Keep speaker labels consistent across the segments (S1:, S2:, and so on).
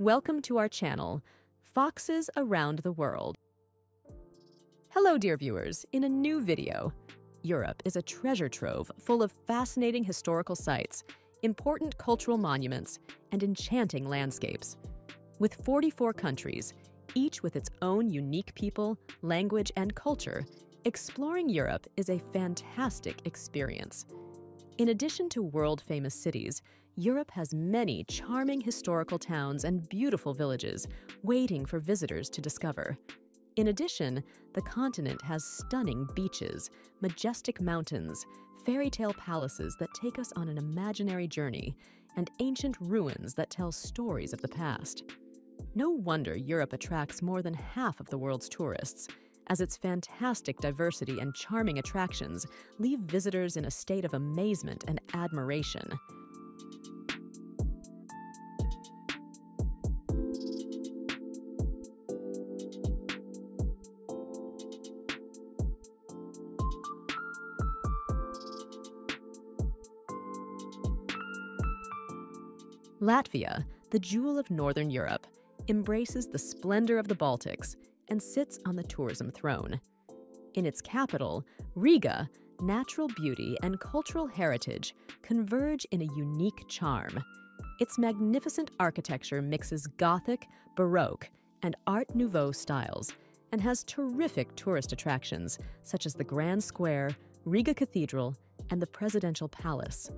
S1: Welcome to our channel, Foxes Around the World. Hello, dear viewers, in a new video. Europe is a treasure trove full of fascinating historical sites, important cultural monuments, and enchanting landscapes. With 44 countries, each with its own unique people, language, and culture, exploring Europe is a fantastic experience. In addition to world famous cities, Europe has many charming historical towns and beautiful villages waiting for visitors to discover. In addition, the continent has stunning beaches, majestic mountains, fairy tale palaces that take us on an imaginary journey, and ancient ruins that tell stories of the past. No wonder Europe attracts more than half of the world's tourists, as its fantastic diversity and charming attractions leave visitors in a state of amazement and admiration. Latvia, the jewel of Northern Europe, embraces the splendor of the Baltics and sits on the tourism throne. In its capital, Riga, natural beauty and cultural heritage converge in a unique charm. Its magnificent architecture mixes Gothic, Baroque, and Art Nouveau styles and has terrific tourist attractions such as the Grand Square, Riga Cathedral, and the Presidential Palace.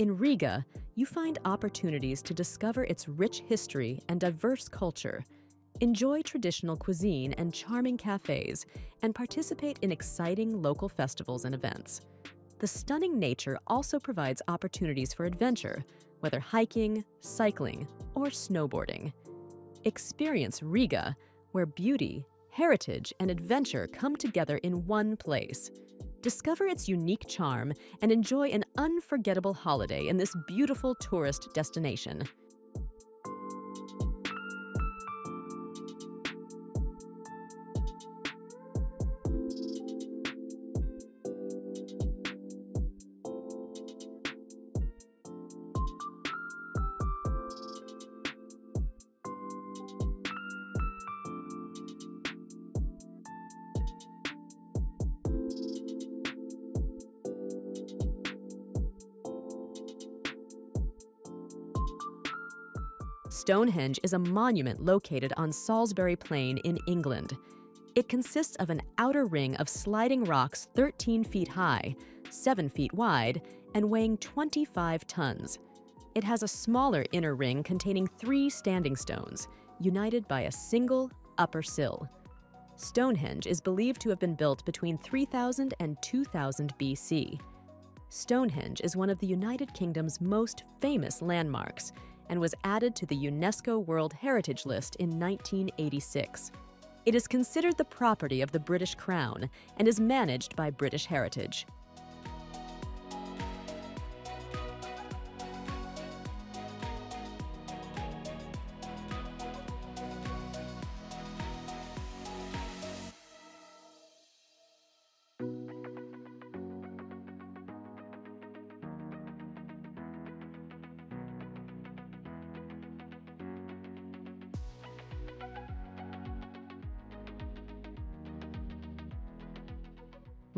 S1: In Riga, you find opportunities to discover its rich history and diverse culture, enjoy traditional cuisine and charming cafes, and participate in exciting local festivals and events. The stunning nature also provides opportunities for adventure, whether hiking, cycling, or snowboarding. Experience Riga, where beauty, heritage, and adventure come together in one place. Discover its unique charm and enjoy an unforgettable holiday in this beautiful tourist destination. Stonehenge is a monument located on Salisbury Plain in England. It consists of an outer ring of sliding rocks 13 feet high, 7 feet wide, and weighing 25 tons. It has a smaller inner ring containing three standing stones, united by a single upper sill. Stonehenge is believed to have been built between 3000 and 2000 BC. Stonehenge is one of the United Kingdom's most famous landmarks and was added to the UNESCO World Heritage List in 1986. It is considered the property of the British Crown and is managed by British Heritage.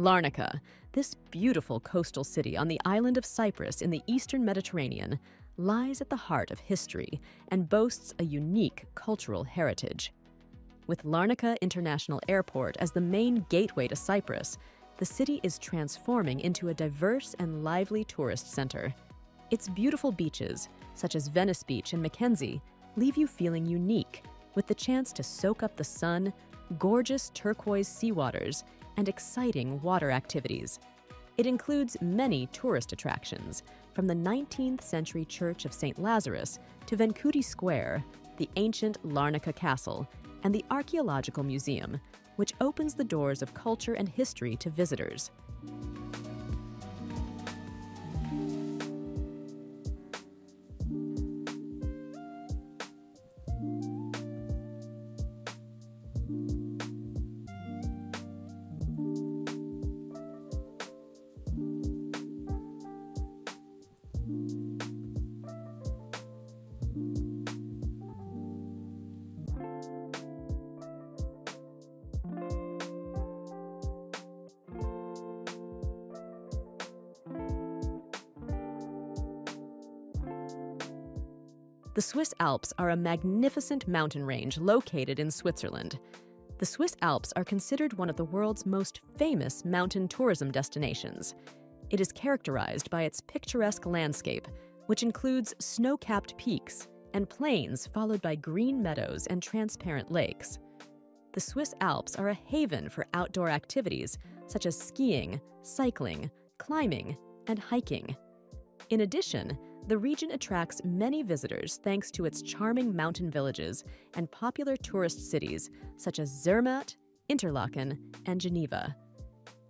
S1: Larnaca, this beautiful coastal city on the island of Cyprus in the eastern Mediterranean, lies at the heart of history and boasts a unique cultural heritage. With Larnaca International Airport as the main gateway to Cyprus, the city is transforming into a diverse and lively tourist center. Its beautiful beaches, such as Venice Beach and Mackenzie, leave you feeling unique, with the chance to soak up the sun, gorgeous turquoise seawaters, and exciting water activities. It includes many tourist attractions, from the 19th century Church of St. Lazarus to Venkudi Square, the ancient Larnaca Castle, and the Archaeological Museum, which opens the doors of culture and history to visitors. Swiss Alps are a magnificent mountain range located in Switzerland. The Swiss Alps are considered one of the world's most famous mountain tourism destinations. It is characterized by its picturesque landscape, which includes snow capped peaks and plains followed by green meadows and transparent lakes. The Swiss Alps are a haven for outdoor activities such as skiing, cycling, climbing, and hiking. In addition, the region attracts many visitors thanks to its charming mountain villages and popular tourist cities such as Zermatt, Interlaken, and Geneva.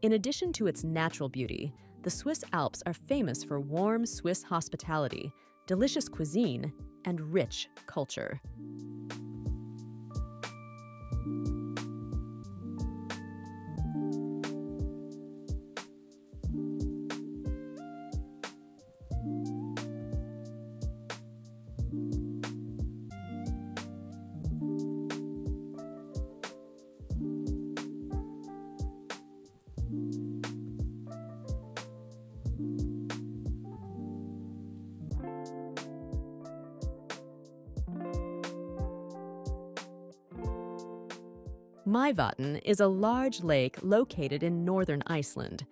S1: In addition to its natural beauty, the Swiss Alps are famous for warm Swiss hospitality, delicious cuisine, and rich culture. Mývatn is a large lake located in northern Iceland.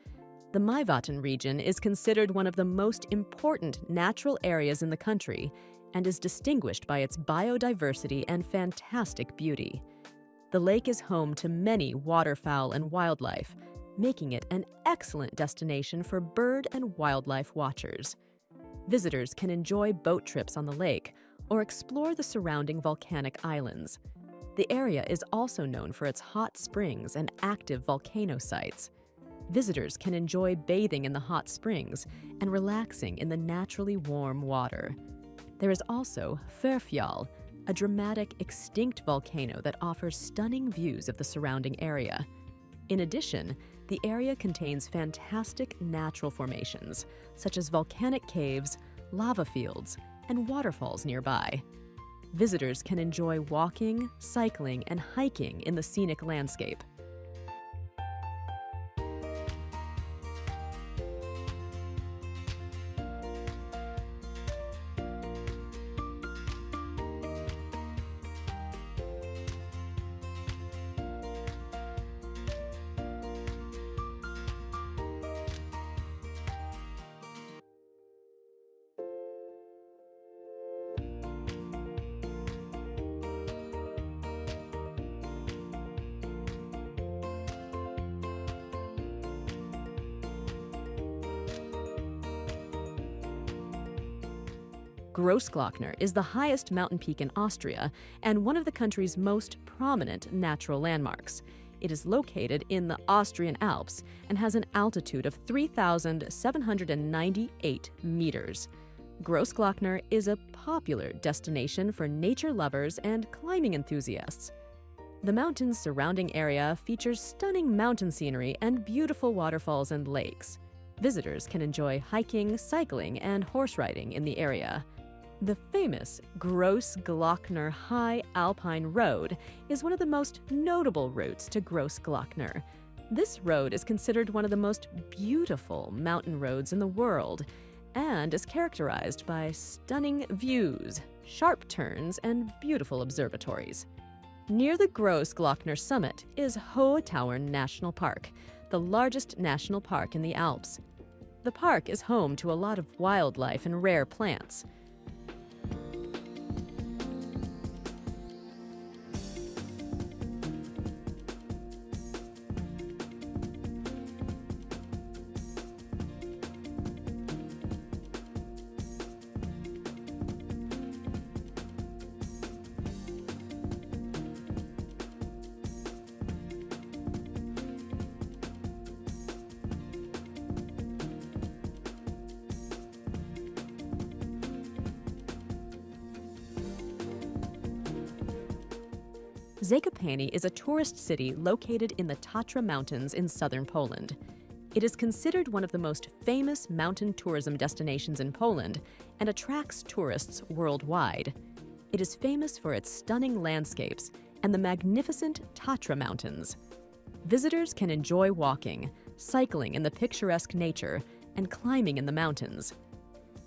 S1: The Mývatn region is considered one of the most important natural areas in the country and is distinguished by its biodiversity and fantastic beauty. The lake is home to many waterfowl and wildlife, making it an excellent destination for bird and wildlife watchers. Visitors can enjoy boat trips on the lake or explore the surrounding volcanic islands. The area is also known for its hot springs and active volcano sites. Visitors can enjoy bathing in the hot springs and relaxing in the naturally warm water. There is also Førfjall, a dramatic extinct volcano that offers stunning views of the surrounding area. In addition, the area contains fantastic natural formations, such as volcanic caves, lava fields, and waterfalls nearby visitors can enjoy walking, cycling, and hiking in the scenic landscape. Grossglockner is the highest mountain peak in Austria and one of the country's most prominent natural landmarks. It is located in the Austrian Alps and has an altitude of 3,798 meters. Grossglockner is a popular destination for nature lovers and climbing enthusiasts. The mountain's surrounding area features stunning mountain scenery and beautiful waterfalls and lakes. Visitors can enjoy hiking, cycling, and horse riding in the area. The famous Grossglockner High Alpine Road is one of the most notable routes to Grossglockner. This road is considered one of the most beautiful mountain roads in the world and is characterized by stunning views, sharp turns, and beautiful observatories. Near the Grossglockner summit is Hohe Tauern National Park, the largest national park in the Alps. The park is home to a lot of wildlife and rare plants. Zakopane is a tourist city located in the Tatra Mountains in southern Poland. It is considered one of the most famous mountain tourism destinations in Poland and attracts tourists worldwide. It is famous for its stunning landscapes and the magnificent Tatra Mountains. Visitors can enjoy walking, cycling in the picturesque nature, and climbing in the mountains.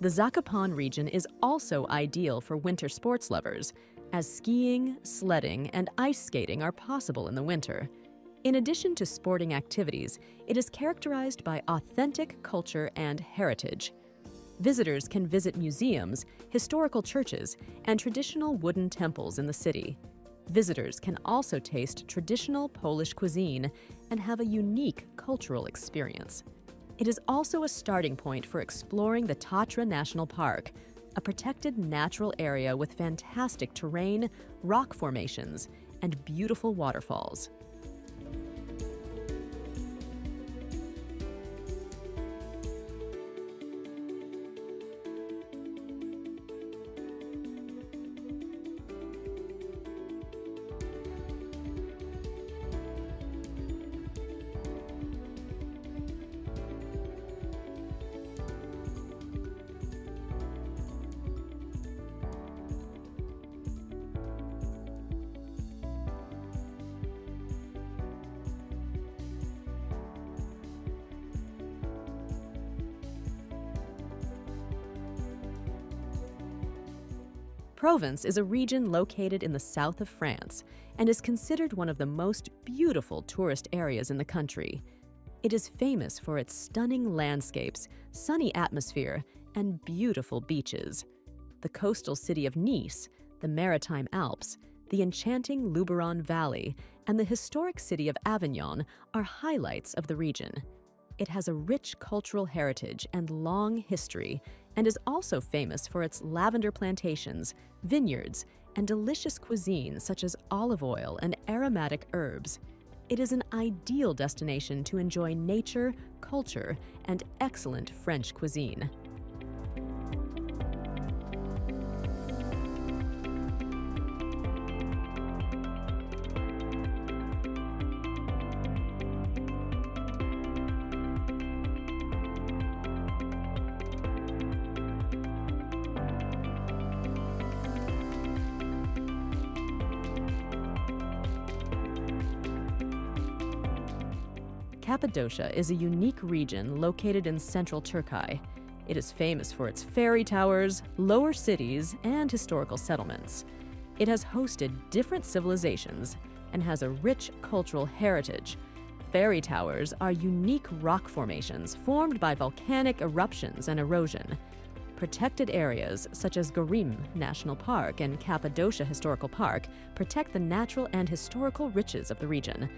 S1: The Zakopane region is also ideal for winter sports lovers, as skiing, sledding, and ice skating are possible in the winter. In addition to sporting activities, it is characterized by authentic culture and heritage. Visitors can visit museums, historical churches, and traditional wooden temples in the city. Visitors can also taste traditional Polish cuisine and have a unique cultural experience. It is also a starting point for exploring the Tatra National Park, a protected natural area with fantastic terrain, rock formations, and beautiful waterfalls. Provence is a region located in the south of France and is considered one of the most beautiful tourist areas in the country. It is famous for its stunning landscapes, sunny atmosphere, and beautiful beaches. The coastal city of Nice, the maritime Alps, the enchanting Luberon Valley, and the historic city of Avignon are highlights of the region. It has a rich cultural heritage and long history, and is also famous for its lavender plantations, vineyards, and delicious cuisine such as olive oil and aromatic herbs. It is an ideal destination to enjoy nature, culture, and excellent French cuisine. Cappadocia is a unique region located in central Turkey. It is famous for its fairy towers, lower cities, and historical settlements. It has hosted different civilizations and has a rich cultural heritage. Fairy towers are unique rock formations formed by volcanic eruptions and erosion. Protected areas such as Göreme National Park and Cappadocia Historical Park protect the natural and historical riches of the region,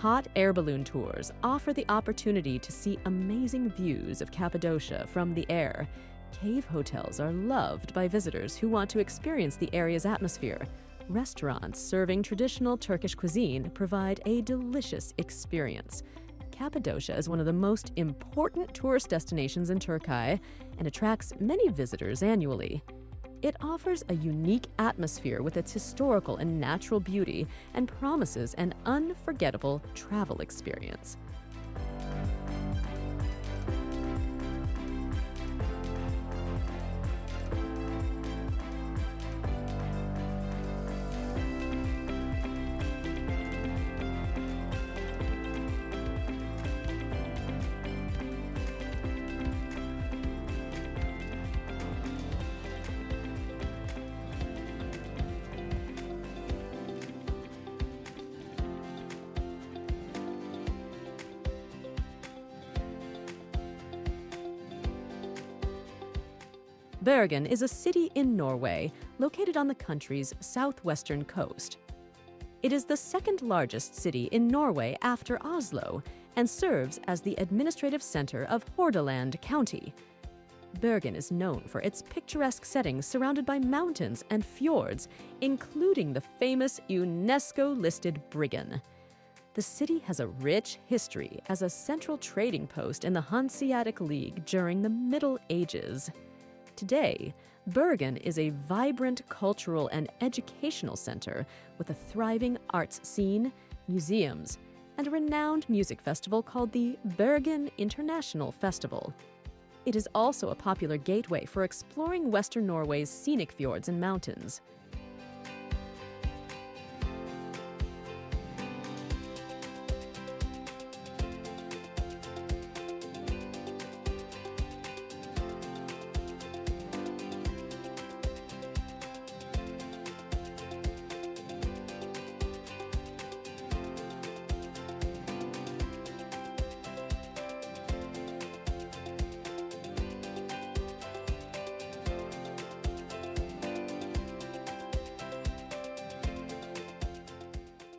S1: Hot air balloon tours offer the opportunity to see amazing views of Cappadocia from the air. Cave hotels are loved by visitors who want to experience the area's atmosphere. Restaurants serving traditional Turkish cuisine provide a delicious experience. Cappadocia is one of the most important tourist destinations in Turkey and attracts many visitors annually. It offers a unique atmosphere with its historical and natural beauty and promises an unforgettable travel experience. Bergen is a city in Norway located on the country's southwestern coast. It is the second largest city in Norway after Oslo and serves as the administrative center of Hordaland County. Bergen is known for its picturesque settings surrounded by mountains and fjords, including the famous UNESCO listed Bryggen. The city has a rich history as a central trading post in the Hanseatic League during the Middle Ages. Today, Bergen is a vibrant cultural and educational center with a thriving arts scene, museums, and a renowned music festival called the Bergen International Festival. It is also a popular gateway for exploring Western Norway's scenic fjords and mountains.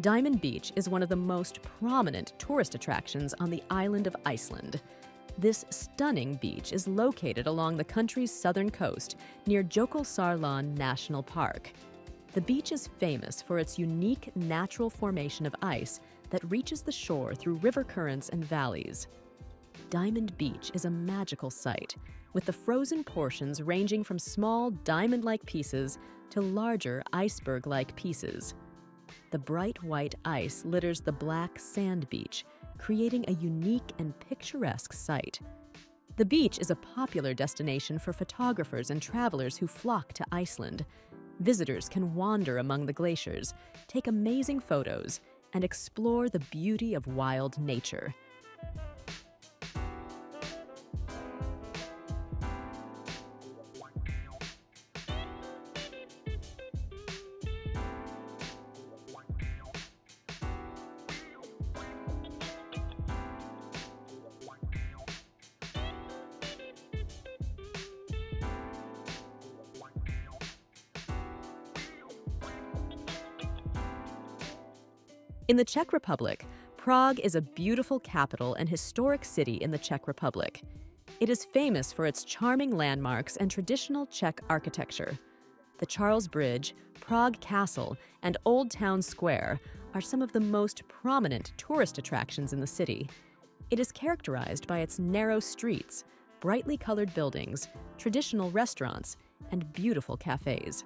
S1: Diamond Beach is one of the most prominent tourist attractions on the island of Iceland. This stunning beach is located along the country's southern coast near Jökulsárlón National Park. The beach is famous for its unique natural formation of ice that reaches the shore through river currents and valleys. Diamond Beach is a magical sight, with the frozen portions ranging from small diamond like pieces to larger iceberg like pieces. The bright white ice litters the black sand beach, creating a unique and picturesque sight. The beach is a popular destination for photographers and travelers who flock to Iceland. Visitors can wander among the glaciers, take amazing photos, and explore the beauty of wild nature. In the Czech Republic, Prague is a beautiful capital and historic city in the Czech Republic. It is famous for its charming landmarks and traditional Czech architecture. The Charles Bridge, Prague Castle, and Old Town Square are some of the most prominent tourist attractions in the city. It is characterized by its narrow streets, brightly colored buildings, traditional restaurants, and beautiful cafes.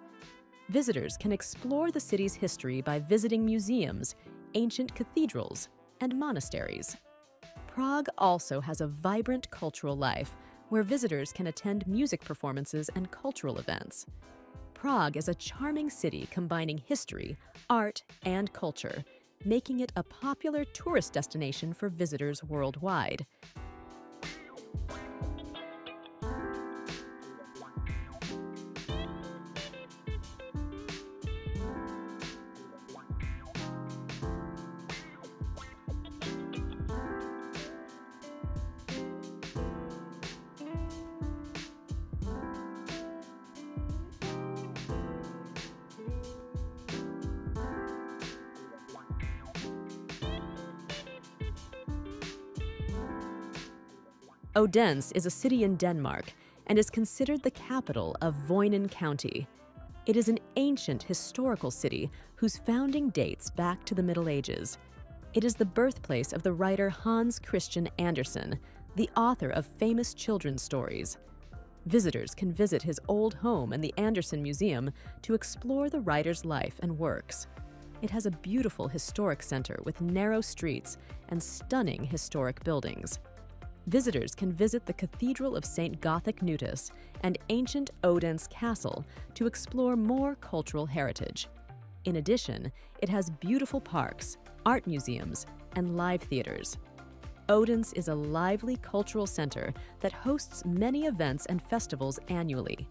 S1: Visitors can explore the city's history by visiting museums, ancient cathedrals, and monasteries. Prague also has a vibrant cultural life where visitors can attend music performances and cultural events. Prague is a charming city combining history, art, and culture, making it a popular tourist destination for visitors worldwide. Odense is a city in Denmark and is considered the capital of Voinen County. It is an ancient historical city whose founding dates back to the Middle Ages. It is the birthplace of the writer Hans Christian Andersen, the author of famous children's stories. Visitors can visit his old home and the Andersen Museum to explore the writer's life and works. It has a beautiful historic center with narrow streets and stunning historic buildings visitors can visit the Cathedral of St. Gothic Knutus and ancient Odense Castle to explore more cultural heritage. In addition, it has beautiful parks, art museums, and live theaters. Odense is a lively cultural center that hosts many events and festivals annually.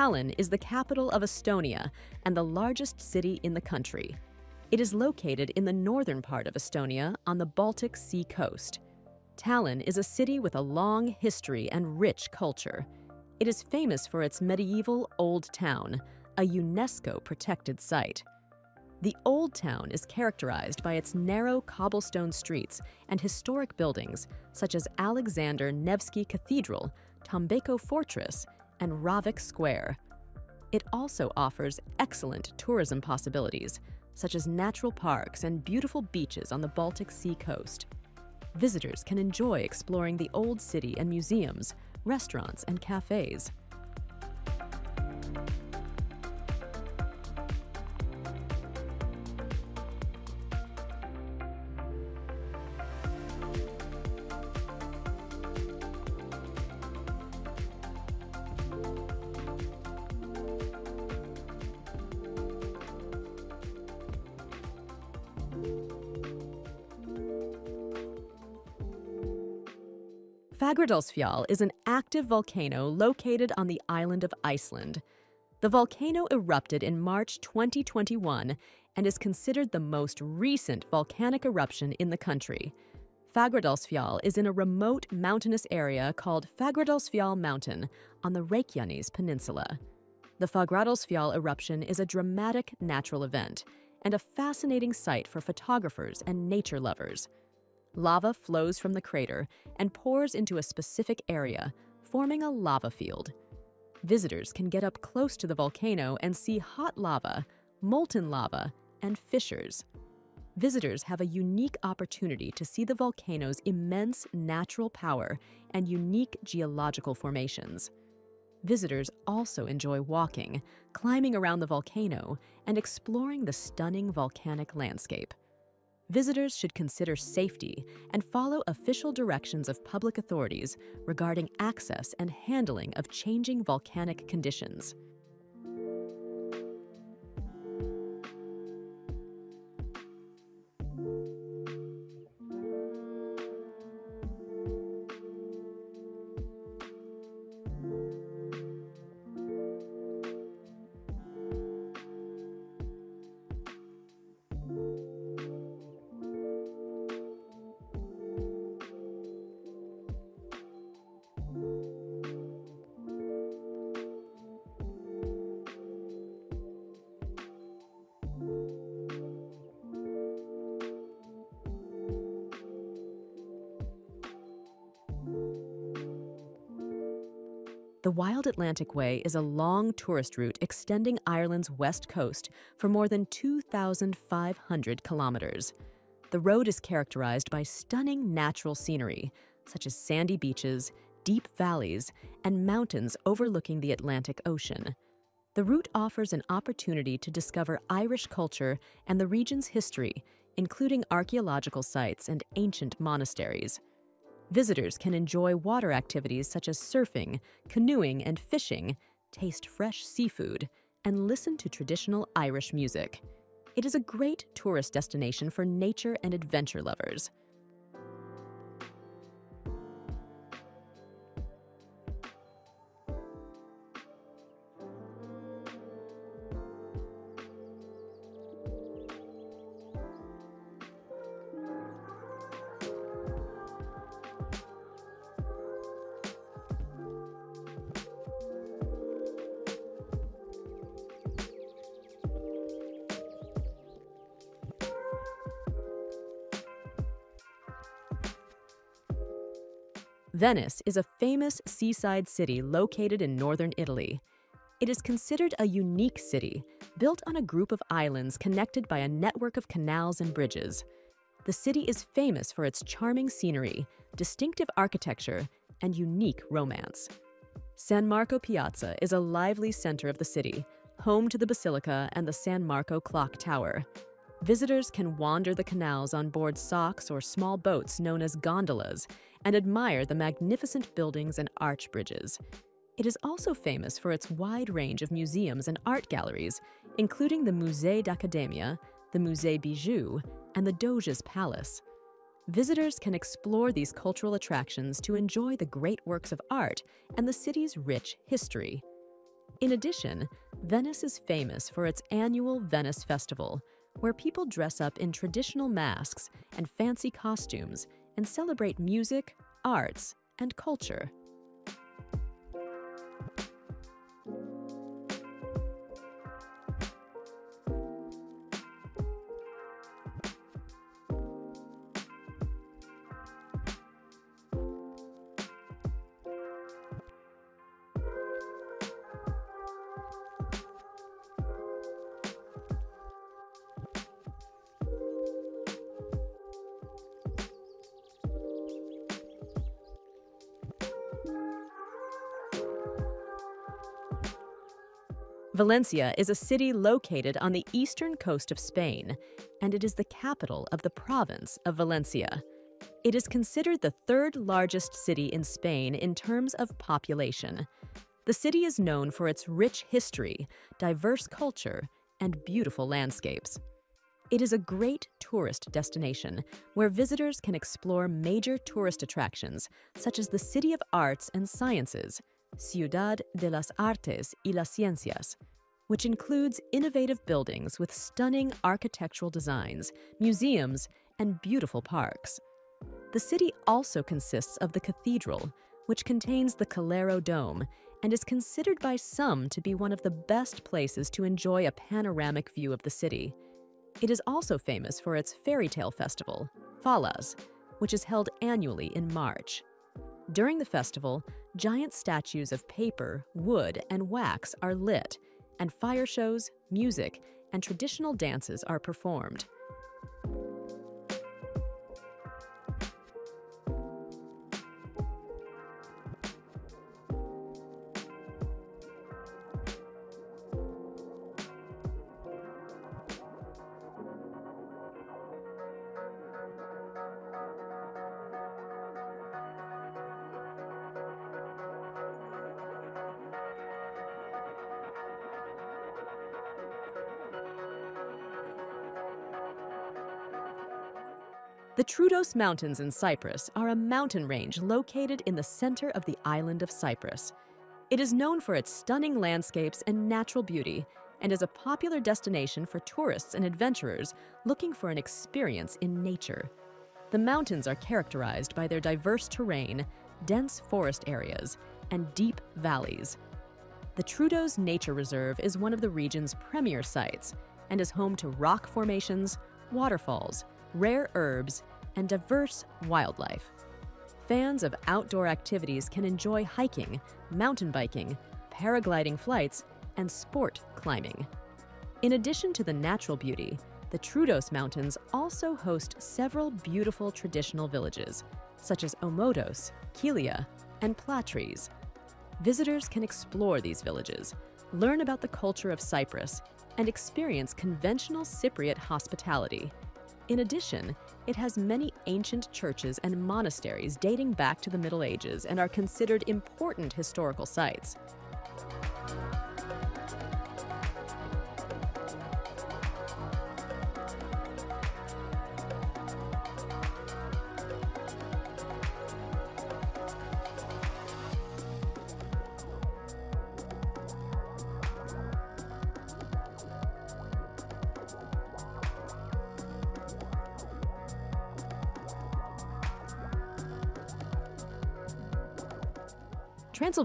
S1: Tallinn is the capital of Estonia and the largest city in the country. It is located in the northern part of Estonia on the Baltic Sea coast. Tallinn is a city with a long history and rich culture. It is famous for its medieval Old Town, a UNESCO protected site. The Old Town is characterized by its narrow cobblestone streets and historic buildings such as Alexander Nevsky Cathedral, Tombeko Fortress, and Ravik Square. It also offers excellent tourism possibilities, such as natural parks and beautiful beaches on the Baltic Sea coast. Visitors can enjoy exploring the old city and museums, restaurants, and cafes. Fagradalsfjall is an active volcano located on the island of Iceland. The volcano erupted in March 2021 and is considered the most recent volcanic eruption in the country. Fagradalsfjall is in a remote mountainous area called Fagradalsfjall Mountain on the Reykjanes Peninsula. The Fagradalsfjall eruption is a dramatic natural event and a fascinating sight for photographers and nature lovers. Lava flows from the crater and pours into a specific area, forming a lava field. Visitors can get up close to the volcano and see hot lava, molten lava, and fissures. Visitors have a unique opportunity to see the volcano's immense natural power and unique geological formations. Visitors also enjoy walking, climbing around the volcano, and exploring the stunning volcanic landscape. Visitors should consider safety and follow official directions of public authorities regarding access and handling of changing volcanic conditions. Wild Atlantic Way is a long tourist route extending Ireland's west coast for more than 2,500 kilometers. The road is characterized by stunning natural scenery, such as sandy beaches, deep valleys, and mountains overlooking the Atlantic Ocean. The route offers an opportunity to discover Irish culture and the region's history, including archaeological sites and ancient monasteries. Visitors can enjoy water activities such as surfing, canoeing, and fishing, taste fresh seafood, and listen to traditional Irish music. It is a great tourist destination for nature and adventure lovers. Venice is a famous seaside city located in northern Italy. It is considered a unique city, built on a group of islands connected by a network of canals and bridges. The city is famous for its charming scenery, distinctive architecture, and unique romance. San Marco Piazza is a lively center of the city, home to the Basilica and the San Marco Clock Tower. Visitors can wander the canals on board socks or small boats known as gondolas and admire the magnificent buildings and arch bridges. It is also famous for its wide range of museums and art galleries, including the Musée d'Academia, the Musée Bijou, and the Doge's Palace. Visitors can explore these cultural attractions to enjoy the great works of art and the city's rich history. In addition, Venice is famous for its annual Venice Festival, where people dress up in traditional masks and fancy costumes and celebrate music, arts, and culture. Valencia is a city located on the eastern coast of Spain, and it is the capital of the province of Valencia. It is considered the third largest city in Spain in terms of population. The city is known for its rich history, diverse culture, and beautiful landscapes. It is a great tourist destination where visitors can explore major tourist attractions such as the City of Arts and Sciences, Ciudad de las Artes y las Ciencias, which includes innovative buildings with stunning architectural designs, museums, and beautiful parks. The city also consists of the cathedral, which contains the Calero Dome and is considered by some to be one of the best places to enjoy a panoramic view of the city. It is also famous for its fairy tale festival, Fallas, which is held annually in March. During the festival, giant statues of paper, wood, and wax are lit, and fire shows, music, and traditional dances are performed. Troodos Mountains in Cyprus are a mountain range located in the center of the island of Cyprus. It is known for its stunning landscapes and natural beauty and is a popular destination for tourists and adventurers looking for an experience in nature. The mountains are characterized by their diverse terrain, dense forest areas, and deep valleys. The Troodos Nature Reserve is one of the region's premier sites and is home to rock formations, waterfalls, rare herbs, and diverse wildlife. Fans of outdoor activities can enjoy hiking, mountain biking, paragliding flights, and sport climbing. In addition to the natural beauty, the Troodos Mountains also host several beautiful traditional villages, such as Omodos, Kilia, and Platres. Visitors can explore these villages, learn about the culture of Cyprus, and experience conventional Cypriot hospitality. In addition, it has many ancient churches and monasteries dating back to the Middle Ages and are considered important historical sites.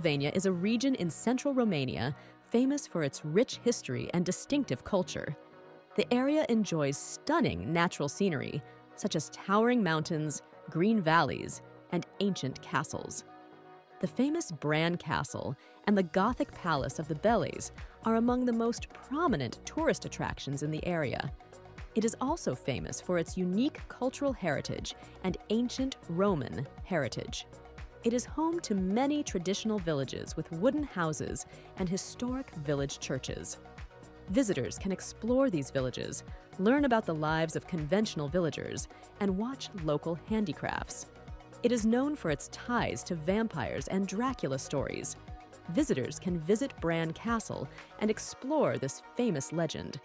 S1: Transylvania is a region in central Romania famous for its rich history and distinctive culture. The area enjoys stunning natural scenery, such as towering mountains, green valleys, and ancient castles. The famous Bran Castle and the Gothic Palace of the Belles are among the most prominent tourist attractions in the area. It is also famous for its unique cultural heritage and ancient Roman heritage. It is home to many traditional villages with wooden houses and historic village churches. Visitors can explore these villages, learn about the lives of conventional villagers, and watch local handicrafts. It is known for its ties to vampires and Dracula stories. Visitors can visit Bran Castle and explore this famous legend.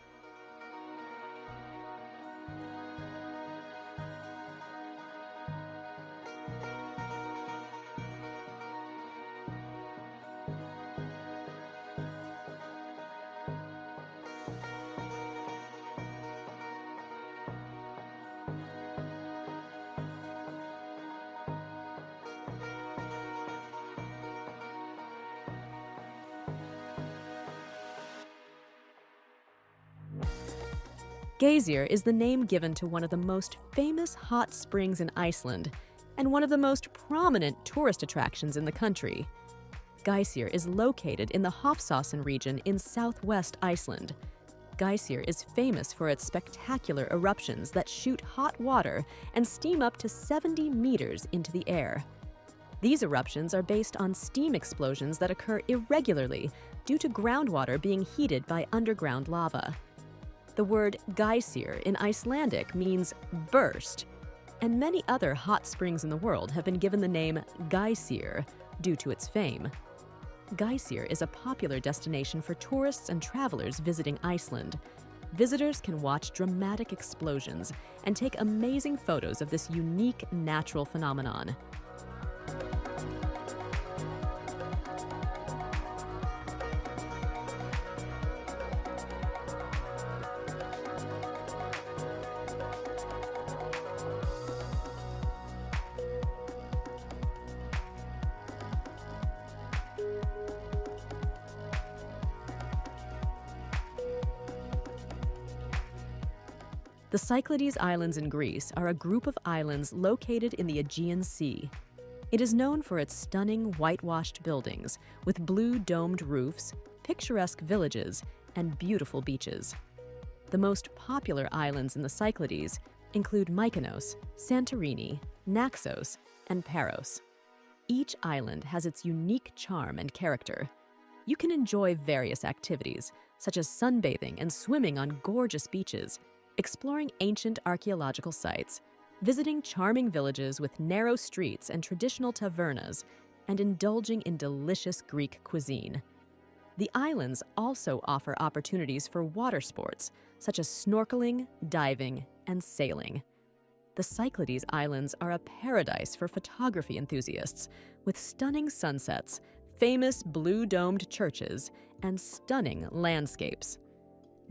S1: Geysir is the name given to one of the most famous hot springs in Iceland and one of the most prominent tourist attractions in the country. Geysir is located in the Hofsåsen region in southwest Iceland. Geysir is famous for its spectacular eruptions that shoot hot water and steam up to 70 meters into the air. These eruptions are based on steam explosions that occur irregularly due to groundwater being heated by underground lava. The word Geysir in Icelandic means burst, and many other hot springs in the world have been given the name Geysir due to its fame. Geysir is a popular destination for tourists and travelers visiting Iceland. visitors can watch dramatic explosions and take amazing photos of this unique natural phenomenon. Cyclades Islands in Greece are a group of islands located in the Aegean Sea. It is known for its stunning whitewashed buildings with blue domed roofs, picturesque villages, and beautiful beaches. The most popular islands in the Cyclades include Mykonos, Santorini, Naxos, and Paros. Each island has its unique charm and character. You can enjoy various activities, such as sunbathing and swimming on gorgeous beaches, exploring ancient archaeological sites, visiting charming villages with narrow streets and traditional tavernas, and indulging in delicious Greek cuisine. The islands also offer opportunities for water sports, such as snorkeling, diving, and sailing. The Cyclades Islands are a paradise for photography enthusiasts, with stunning sunsets, famous blue domed churches, and stunning landscapes.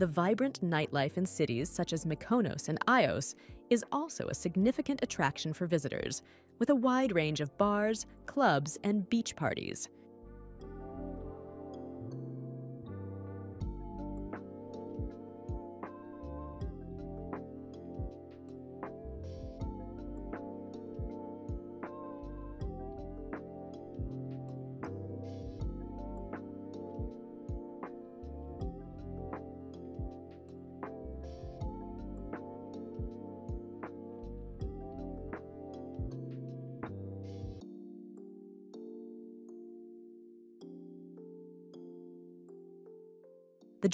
S1: The vibrant nightlife in cities such as Mykonos and Ios is also a significant attraction for visitors, with a wide range of bars, clubs, and beach parties.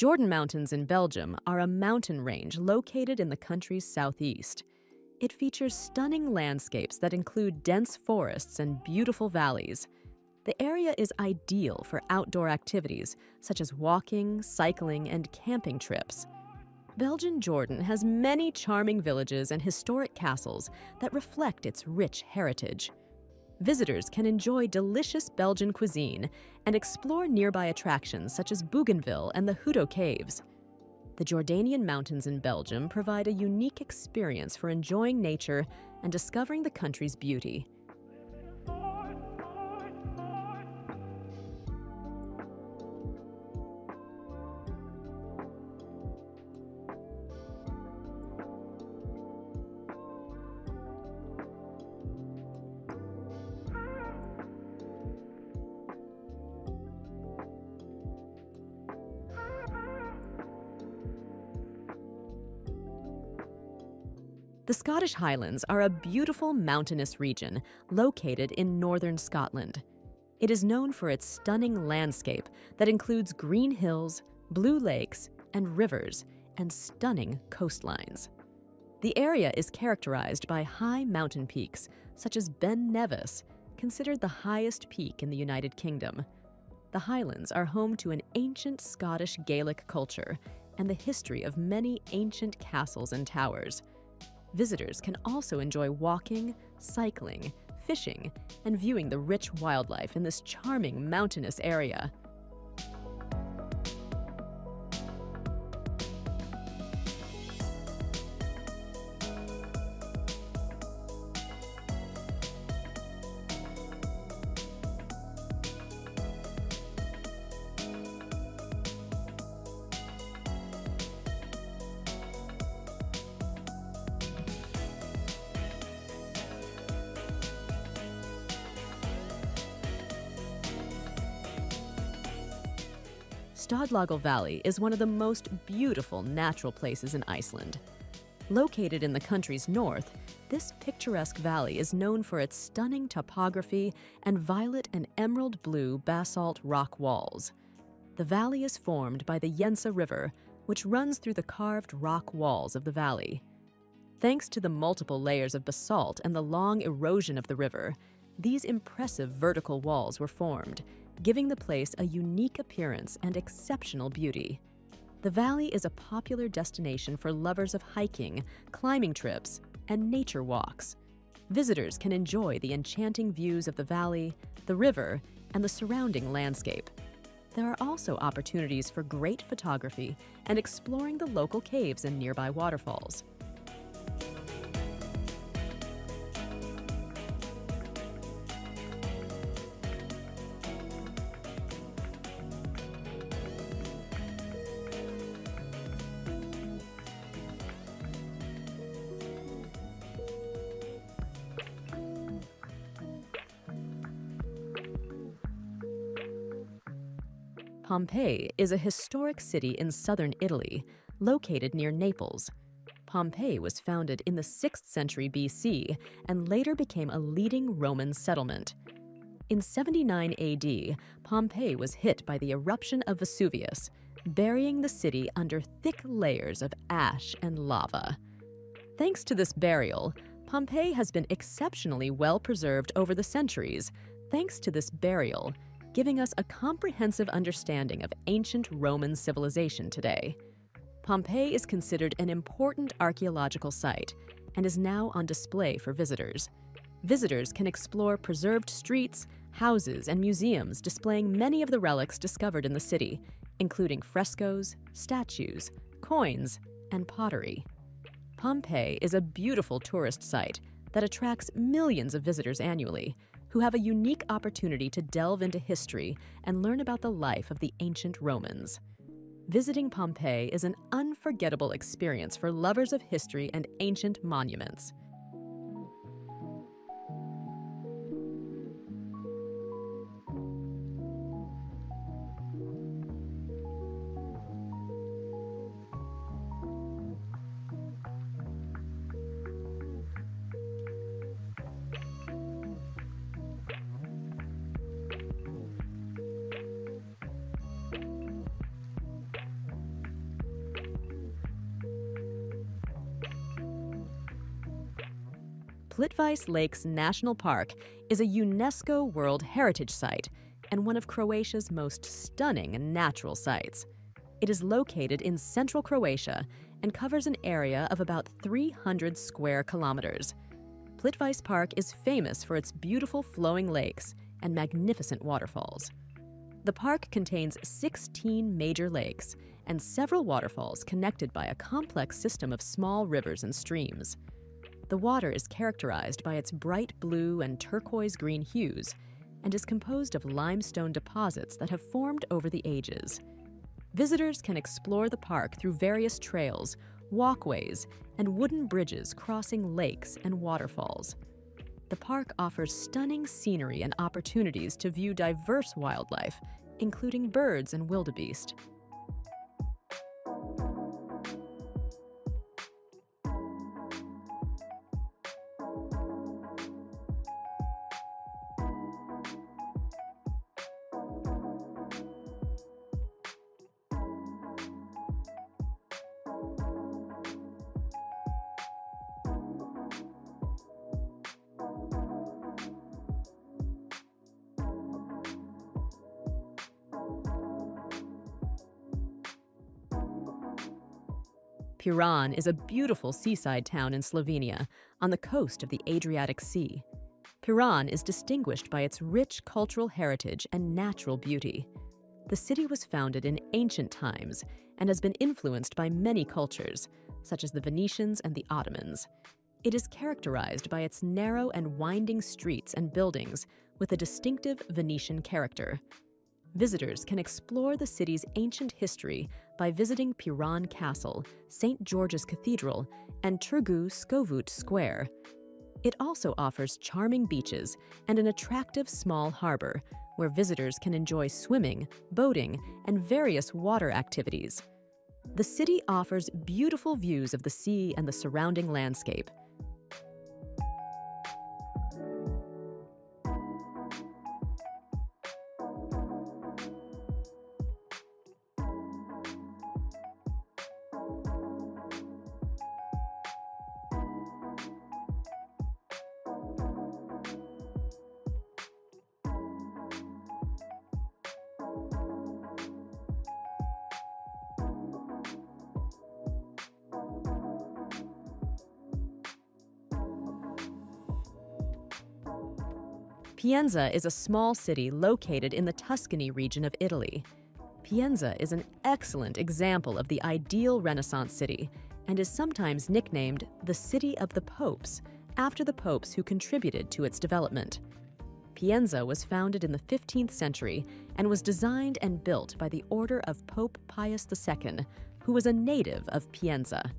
S1: Ardennes Mountains in Belgium are a mountain range located in the country's southeast. It features stunning landscapes that include dense forests and beautiful valleys. The area is ideal for outdoor activities such as walking, cycling, and camping trips. Belgian Ardennes has many charming villages and historic castles that reflect its rich heritage visitors can enjoy delicious Belgian cuisine and explore nearby attractions such as Bougainville and the Hutto Caves. The Jordanian mountains in Belgium provide a unique experience for enjoying nature and discovering the country's beauty. Scottish Highlands are a beautiful mountainous region located in northern Scotland. It is known for its stunning landscape that includes green hills, blue lakes, and rivers, and stunning coastlines. The area is characterized by high mountain peaks, such as Ben Nevis, considered the highest peak in the United Kingdom. The Highlands are home to an ancient Scottish Gaelic culture and the history of many ancient castles and towers. Visitors can also enjoy walking, cycling, fishing, and viewing the rich wildlife in this charming mountainous area. Stuðlagil Valley is one of the most beautiful natural places in Iceland. Located in the country's north, this picturesque valley is known for its stunning topography and violet and emerald blue basalt rock walls. The valley is formed by the Yensa River, which runs through the carved rock walls of the valley. Thanks to the multiple layers of basalt and the long erosion of the river, these impressive vertical walls were formed, giving the place a unique appearance and exceptional beauty. The valley is a popular destination for lovers of hiking, climbing trips, and nature walks. Visitors can enjoy the enchanting views of the valley, the river, and the surrounding landscape. There are also opportunities for great photography and exploring the local caves and nearby waterfalls. Pompeii is a historic city in southern Italy, located near Naples. Pompeii was founded in the 6th century BC and later became a leading Roman settlement. In 79 AD, Pompeii was hit by the eruption of Vesuvius, burying the city under thick layers of ash and lava. Thanks to this burial, Pompeii has been exceptionally well preserved over the centuries. Thanks to this burial, giving us a comprehensive understanding of ancient Roman civilization today. Pompeii is considered an important archaeological site and is now on display for visitors. Visitors can explore preserved streets, houses, and museums displaying many of the relics discovered in the city, including frescoes, statues, coins, and pottery. Pompeii is a beautiful tourist site that attracts millions of visitors annually, who have a unique opportunity to delve into history and learn about the life of the ancient Romans. Visiting Pompeii is an unforgettable experience for lovers of history and ancient monuments. Plitvice Lakes National Park is a UNESCO World Heritage Site and one of Croatia's most stunning natural sites. It is located in central Croatia and covers an area of about 300 square kilometers. Plitvice Park is famous for its beautiful flowing lakes and magnificent waterfalls. The park contains 16 major lakes and several waterfalls connected by a complex system of small rivers and streams. The water is characterized by its bright blue and turquoise green hues and is composed of limestone deposits that have formed over the ages. Visitors can explore the park through various trails, walkways, and wooden bridges crossing lakes and waterfalls. The park offers stunning scenery and opportunities to view diverse wildlife, including birds and wildebeest. Piran is a beautiful seaside town in Slovenia on the coast of the Adriatic Sea. Piran is distinguished by its rich cultural heritage and natural beauty. The city was founded in ancient times and has been influenced by many cultures, such as the Venetians and the Ottomans. It is characterized by its narrow and winding streets and buildings with a distinctive Venetian character. Visitors can explore the city's ancient history by visiting Piran Castle, St. George's Cathedral, and Târgu Skovut Square. It also offers charming beaches and an attractive small harbor where visitors can enjoy swimming, boating, and various water activities. The city offers beautiful views of the sea and the surrounding landscape. Pienza is a small city located in the Tuscany region of Italy. Pienza is an excellent example of the ideal Renaissance city and is sometimes nicknamed the City of the Popes after the popes who contributed to its development. Pienza was founded in the 15th century and was designed and built by the order of Pope Pius II, who was a native of Pienza.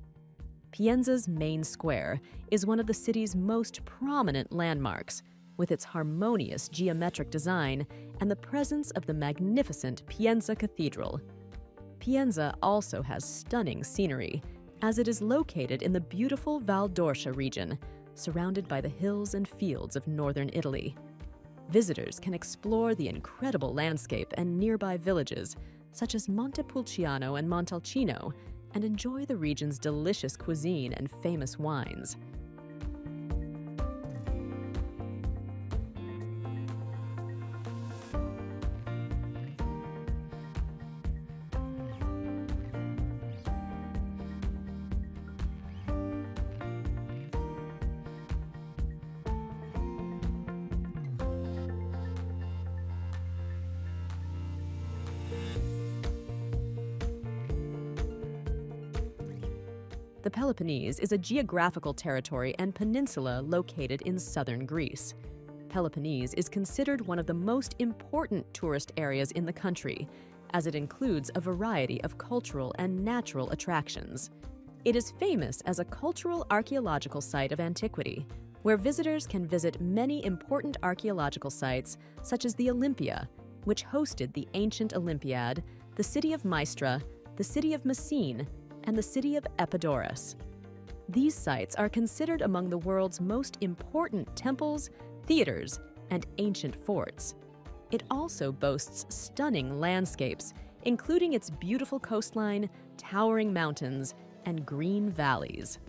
S1: Pienza's main square is one of the city's most prominent landmarks, with its harmonious geometric design and the presence of the magnificent Pienza Cathedral. Pienza also has stunning scenery, as it is located in the beautiful Val d'Orcia region, surrounded by the hills and fields of northern Italy. Visitors can explore the incredible landscape and nearby villages, such as Montepulciano and Montalcino, and enjoy the region's delicious cuisine and famous wines. Peloponnese is a geographical territory and peninsula located in southern Greece. Peloponnese is considered one of the most important tourist areas in the country, as it includes a variety of cultural and natural attractions. It is famous as a cultural archaeological site of antiquity, where visitors can visit many important archaeological sites, such as the Olympia, which hosted the ancient Olympiad, the city of Mystras, the city of Messene, and the city of Epidaurus. These sites are considered among the world's most important temples, theaters, and ancient forts. It also boasts stunning landscapes, including its beautiful coastline, towering mountains, and green valleys.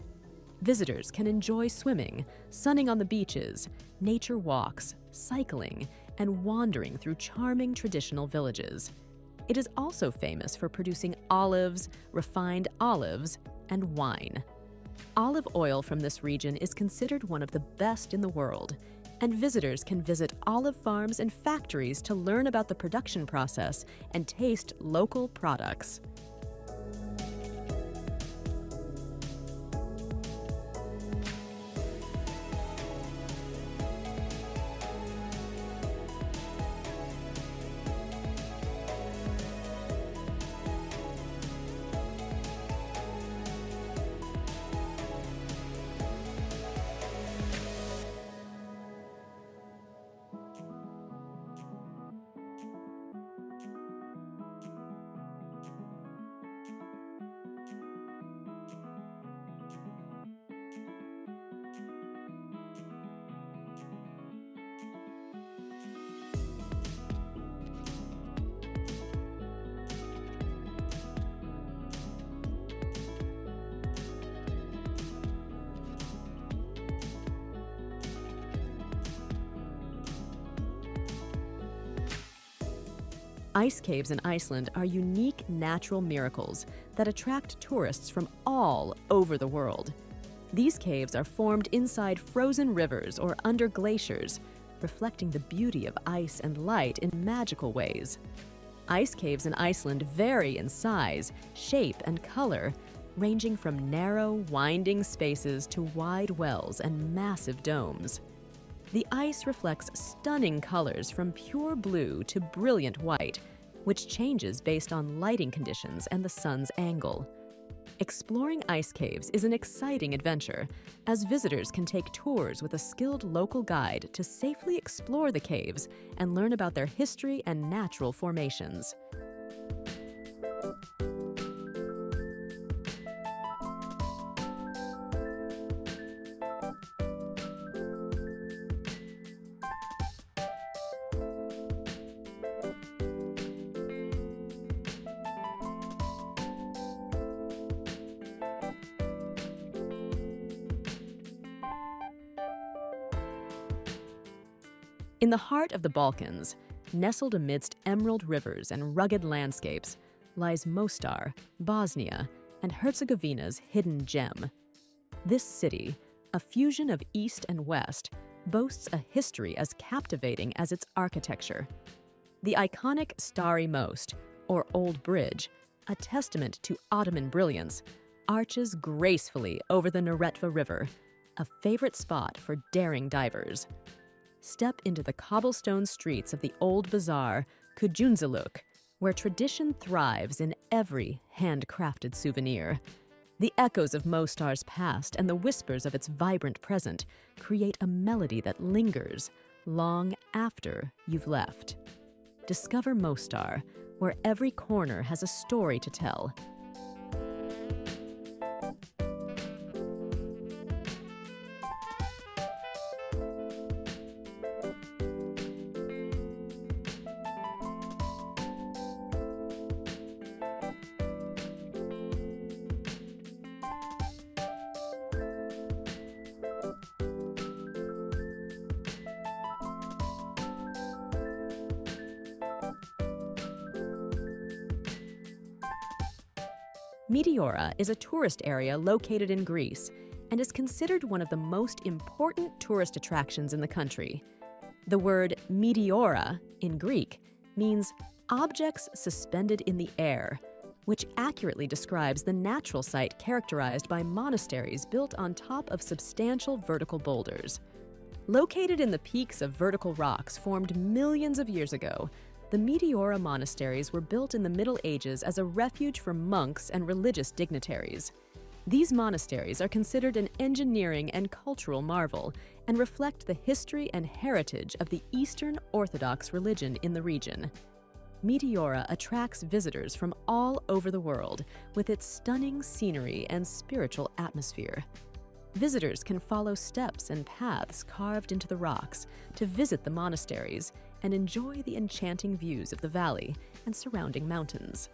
S1: Visitors can enjoy swimming, sunning on the beaches, nature walks, cycling, and wandering through charming traditional villages. It is also famous for producing olives, refined olives, and wine. Olive oil from this region is considered one of the best in the world, and visitors can visit olive farms and factories to learn about the production process and taste local products. Ice caves in Iceland are unique natural miracles that attract tourists from all over the world. These caves are formed inside frozen rivers or under glaciers, reflecting the beauty of ice and light in magical ways. Ice caves in Iceland vary in size, shape, and color, ranging from narrow, winding spaces to wide wells and massive domes. The ice reflects stunning colors from pure blue to brilliant white, which changes based on lighting conditions and the sun's angle. Exploring ice caves is an exciting adventure, as visitors can take tours with a skilled local guide to safely explore the caves and learn about their history and natural formations. In the heart of the Balkans, nestled amidst emerald rivers and rugged landscapes, lies Mostar, Bosnia, and Herzegovina's hidden gem. This city, a fusion of East and West, boasts a history as captivating as its architecture. The iconic Stari Most, or Old Bridge, a testament to Ottoman brilliance, arches gracefully over the Neretva River, a favorite spot for daring divers. Step into the cobblestone streets of the old bazaar, Kujundžiluk, where tradition thrives in every handcrafted souvenir. The echoes of Mostar's past and the whispers of its vibrant present create a melody that lingers long after you've left. Discover Mostar, where every corner has a story to tell Is a tourist area located in Greece and is considered one of the most important tourist attractions in the country. The word meteora in Greek means objects suspended in the air, which accurately describes the natural site characterized by monasteries built on top of substantial vertical boulders. Located in the peaks of vertical rocks formed millions of years ago, the Meteora monasteries were built in the Middle Ages as a refuge for monks and religious dignitaries. These monasteries are considered an engineering and cultural marvel and reflect the history and heritage of the Eastern Orthodox religion in the region. Meteora attracts visitors from all over the world with its stunning scenery and spiritual atmosphere. Visitors can follow steps and paths carved into the rocks to visit the monasteries and enjoy the enchanting views of the valley and surrounding mountains.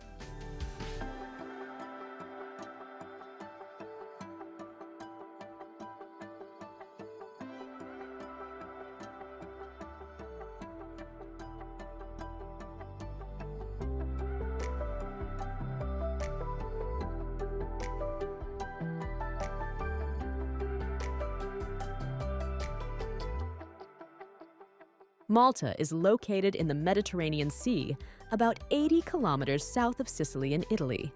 S1: Malta is located in the Mediterranean Sea, about 80 kilometers south of Sicily in Italy.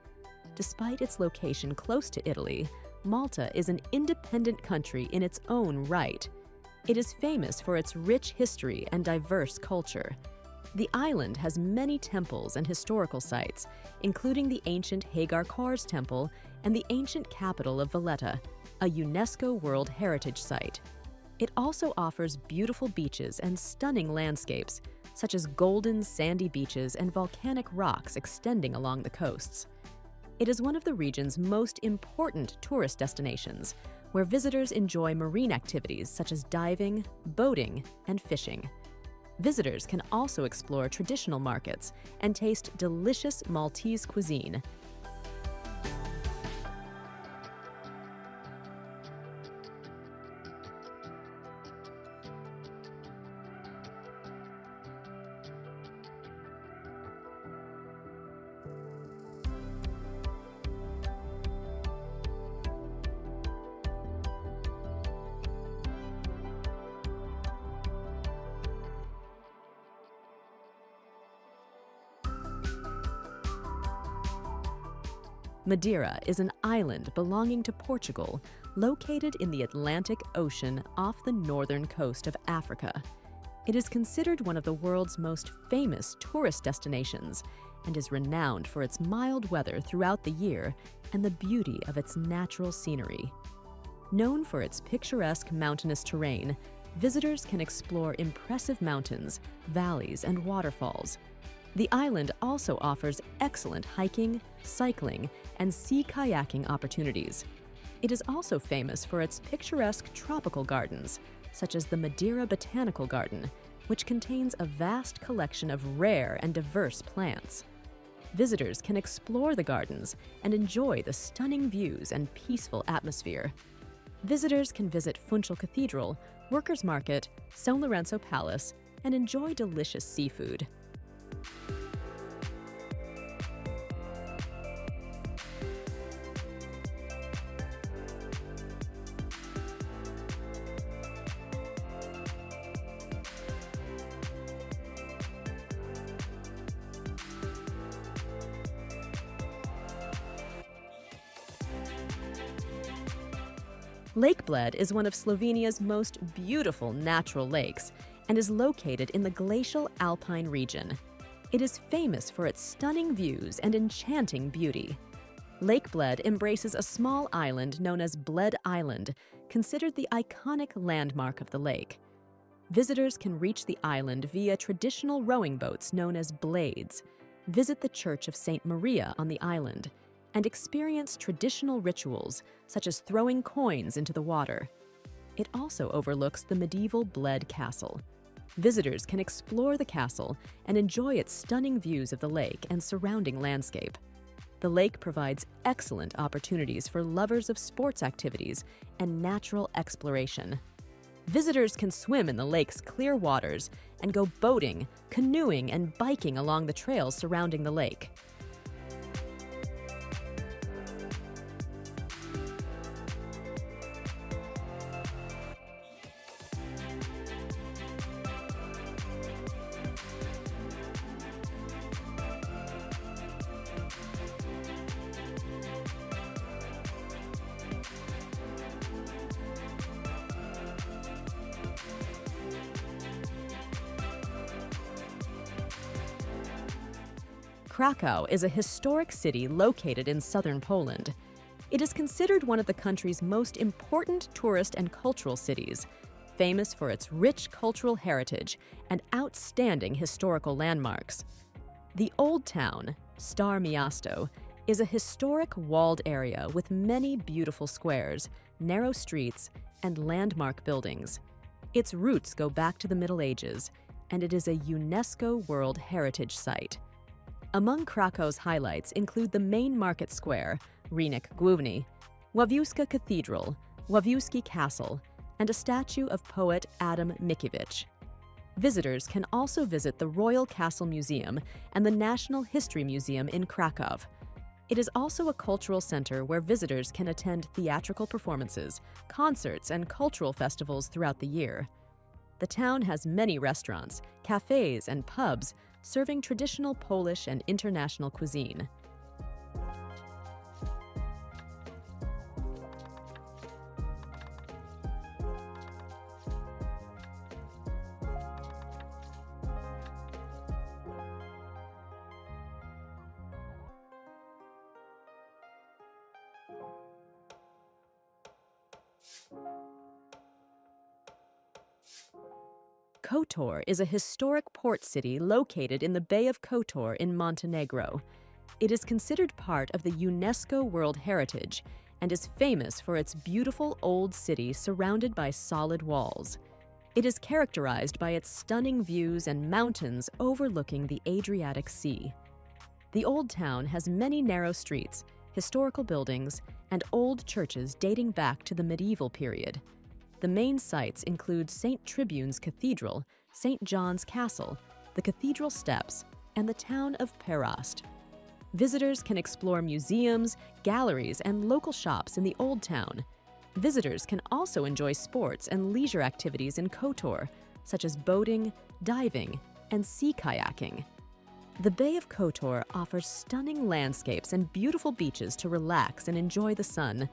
S1: Despite its location close to Italy, Malta is an independent country in its own right. It is famous for its rich history and diverse culture. The island has many temples and historical sites, including the ancient Hagar Qim Temple and the ancient capital of Valletta, a UNESCO World Heritage Site. It also offers beautiful beaches and stunning landscapes, such as golden sandy beaches and volcanic rocks extending along the coasts. It is one of the region's most important tourist destinations, where visitors enjoy marine activities such as diving, boating, and fishing. Visitors can also explore traditional markets and taste delicious Maltese cuisine, Madeira is an island belonging to Portugal, located in the Atlantic Ocean off the northern coast of Africa. It is considered one of the world's most famous tourist destinations and is renowned for its mild weather throughout the year and the beauty of its natural scenery. Known for its picturesque mountainous terrain, visitors can explore impressive mountains, valleys, and waterfalls, the island also offers excellent hiking, cycling, and sea kayaking opportunities. It is also famous for its picturesque tropical gardens, such as the Madeira Botanical Garden, which contains a vast collection of rare and diverse plants. Visitors can explore the gardens and enjoy the stunning views and peaceful atmosphere. Visitors can visit Funchal Cathedral, Workers' Market, São Lorenzo Palace, and enjoy delicious seafood. Bled is one of Slovenia's most beautiful natural lakes and is located in the glacial alpine region. It is famous for its stunning views and enchanting beauty. Lake Bled embraces a small island known as Bled Island, considered the iconic landmark of the lake. Visitors can reach the island via traditional rowing boats known as blades, visit the Church of St. Maria on the island, and experience traditional rituals such as throwing coins into the water. It also overlooks the medieval Bled Castle. Visitors can explore the castle and enjoy its stunning views of the lake and surrounding landscape. The lake provides excellent opportunities for lovers of sports activities and natural exploration. Visitors can swim in the lake's clear waters and go boating, canoeing, and biking along the trails surrounding the lake. Krakow is a historic city located in southern Poland. It is considered one of the country's most important tourist and cultural cities, famous for its rich cultural heritage and outstanding historical landmarks. The Old Town, Stare Miasto, is a historic walled area with many beautiful squares, narrow streets, and landmark buildings. Its roots go back to the Middle Ages, and it is a UNESCO World Heritage Site. Among Krakow's highlights include the main market square, Rynek Główny, Wawelska Cathedral, Wawelski Castle, and a statue of poet Adam Mickiewicz. Visitors can also visit the Royal Castle Museum and the National History Museum in Krakow. It is also a cultural center where visitors can attend theatrical performances, concerts, and cultural festivals throughout the year. The town has many restaurants, cafes, and pubs serving traditional Polish and international cuisine. Kotor is a historic port city located in the Bay of Kotor in Montenegro. It is considered part of the UNESCO World Heritage and is famous for its beautiful old city surrounded by solid walls. It is characterized by its stunning views and mountains overlooking the Adriatic Sea. The Old Town has many narrow streets, historical buildings, and old churches dating back to the medieval period. The main sites include St. Tryphon's Cathedral, St. John's Castle, the Cathedral Steps, and the town of Perast. Visitors can explore museums, galleries, and local shops in the Old Town. Visitors can also enjoy sports and leisure activities in Kotor, such as boating, diving, and sea kayaking. The Bay of Kotor offers stunning landscapes and beautiful beaches to relax and enjoy the sun.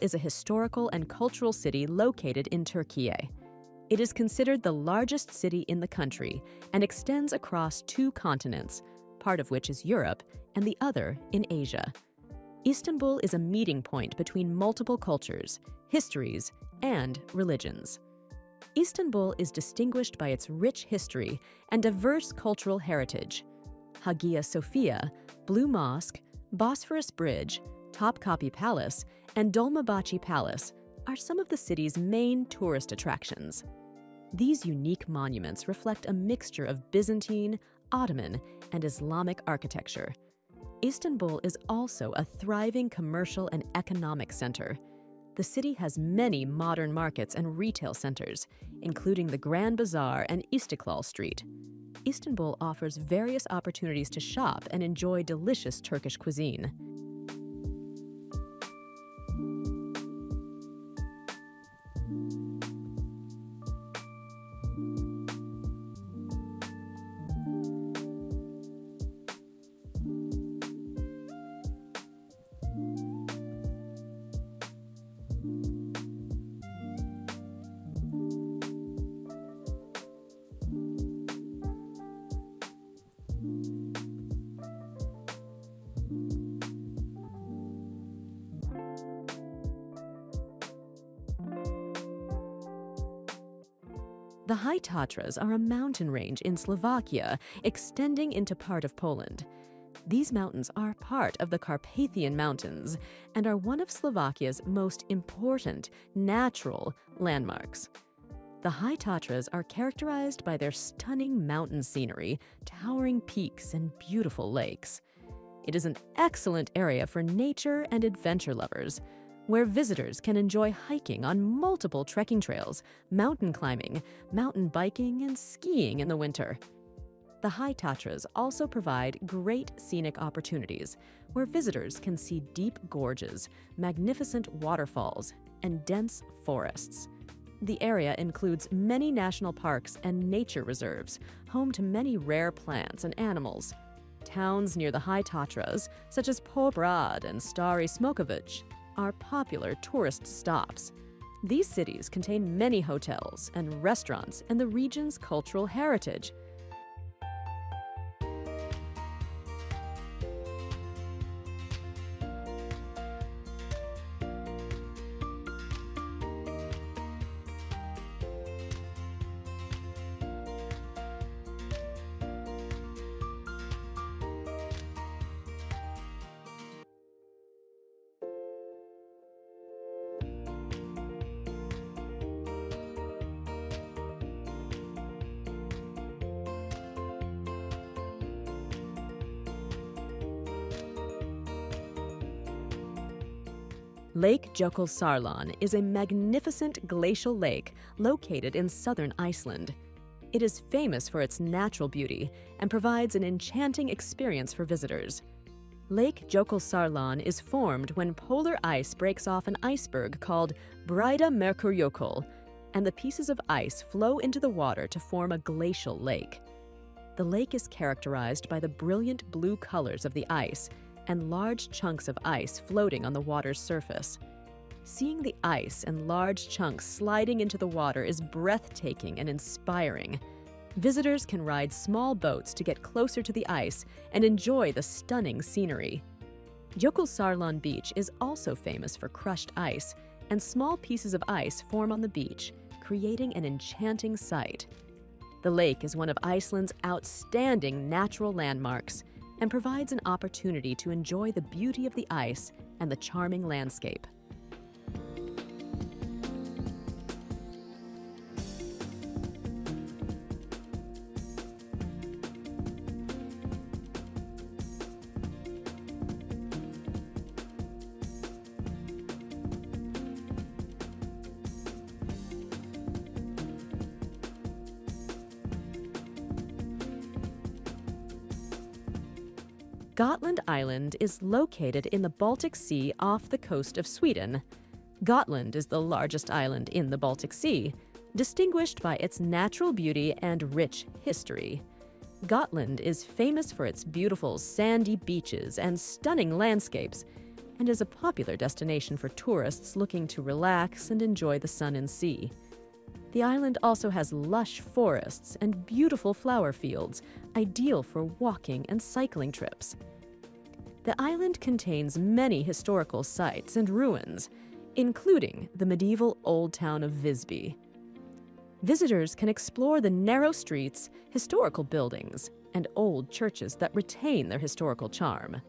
S1: Is a historical and cultural city located in Turkey. It is considered the largest city in the country and extends across two continents, part of which is Europe and the other in Asia. Istanbul is a meeting point between multiple cultures, histories, and religions. Istanbul is distinguished by its rich history and diverse cultural heritage. Hagia Sophia, Blue Mosque, Bosphorus Bridge, Topkapi Palace, and Dolmabahce Palace are some of the city's main tourist attractions. These unique monuments reflect a mixture of Byzantine, Ottoman, and Islamic architecture. Istanbul is also a thriving commercial and economic center. The city has many modern markets and retail centers, including the Grand Bazaar and Istiklal Street. Istanbul offers various opportunities to shop and enjoy delicious Turkish cuisine. Tatras are a mountain range in Slovakia extending into part of Poland. These mountains are part of the Carpathian Mountains and are one of Slovakia's most important natural landmarks. The High Tatras are characterized by their stunning mountain scenery, towering peaks, and beautiful lakes. It is an excellent area for nature and adventure lovers where visitors can enjoy hiking on multiple trekking trails, mountain climbing, mountain biking, and skiing in the winter. The High Tatras also provide great scenic opportunities where visitors can see deep gorges, magnificent waterfalls, and dense forests. The area includes many national parks and nature reserves, home to many rare plants and animals. Towns near the High Tatras, such as Poprad and Starý Smokovec, are popular tourist stops. These cities contain many hotels and restaurants and the region's cultural heritage, Jökulsárlón is a magnificent glacial lake located in southern Iceland. It is famous for its natural beauty and provides an enchanting experience for visitors. Lake Jökulsárlón is formed when polar ice breaks off an iceberg called Breiðamerkurjökull, and the pieces of ice flow into the water to form a glacial lake. The lake is characterized by the brilliant blue colors of the ice and large chunks of ice floating on the water's surface. Seeing the ice and large chunks sliding into the water is breathtaking and inspiring. Visitors can ride small boats to get closer to the ice and enjoy the stunning scenery. Jökulsárlón Beach is also famous for crushed ice, and small pieces of ice form on the beach, creating an enchanting sight. The lake is one of Iceland's outstanding natural landmarks and provides an opportunity to enjoy the beauty of the ice and the charming landscape. Island is located in the Baltic Sea off the coast of Sweden. Gotland is the largest island in the Baltic Sea, distinguished by its natural beauty and rich history. Gotland is famous for its beautiful sandy beaches and stunning landscapes, and is a popular destination for tourists looking to relax and enjoy the sun and sea. The island also has lush forests and beautiful flower fields, ideal for walking and cycling trips. The island contains many historical sites and ruins, including the medieval old town of Visby. Visitors can explore the narrow streets, historical buildings, and old churches that retain their historical charm.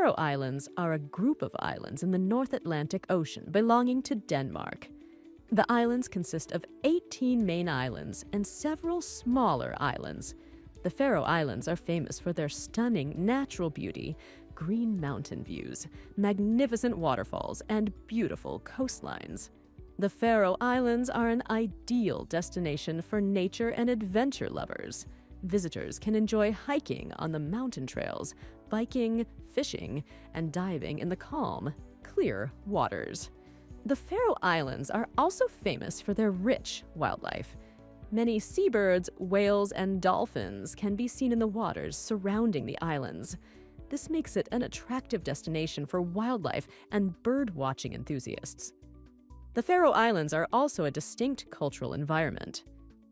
S1: Faroe Islands are a group of islands in the North Atlantic Ocean belonging to Denmark. The islands consist of 18 main islands and several smaller islands. The Faroe Islands are famous for their stunning natural beauty, green mountain views, magnificent waterfalls, and beautiful coastlines. The Faroe Islands are an ideal destination for nature and adventure lovers. Visitors can enjoy hiking on the mountain trails, biking, fishing, and diving in the calm, clear waters. The Faroe Islands are also famous for their rich wildlife. Many seabirds, whales, and dolphins can be seen in the waters surrounding the islands. This makes it an attractive destination for wildlife and bird watching enthusiasts. The Faroe Islands are also a distinct cultural environment.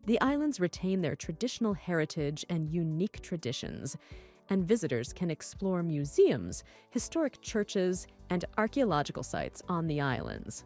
S1: The islands retain their traditional heritage and unique traditions, and visitors can explore museums, historic churches, and archaeological sites on the islands.